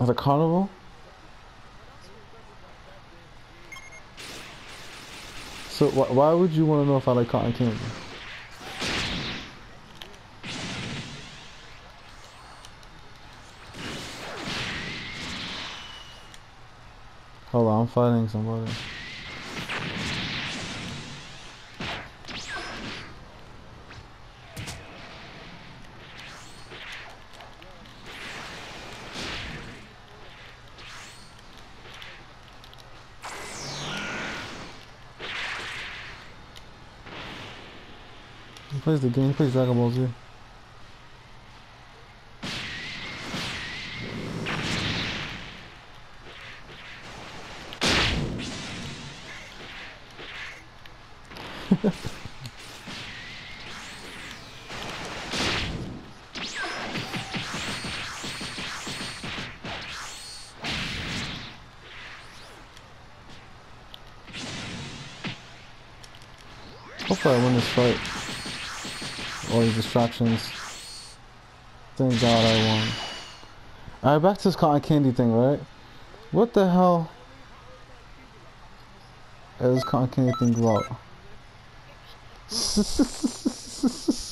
At a carnival? So wh why would you want to know if I like cotton candy? Hold on, I'm fighting somebody. He plays the game, he plays Dragon Ball Z. Hopefully I win this fight. All these distractions. Thank God I won. Alright, back to this cotton candy thing, right? What the hell? Is cotton candy thing glow?